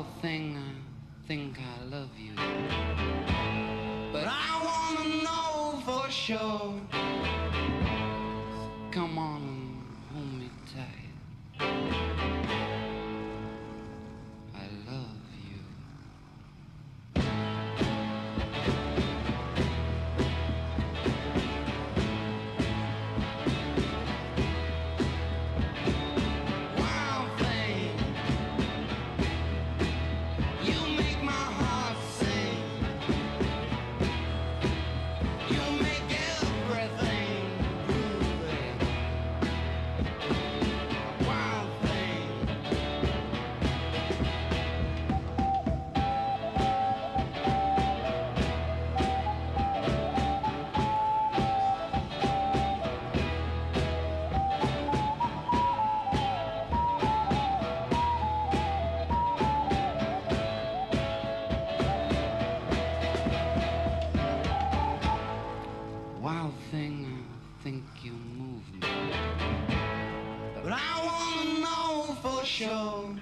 small thing, I think I love you. But I wanna know for sure. Come on and hold me tight. think you move me. But I wanna know for sure.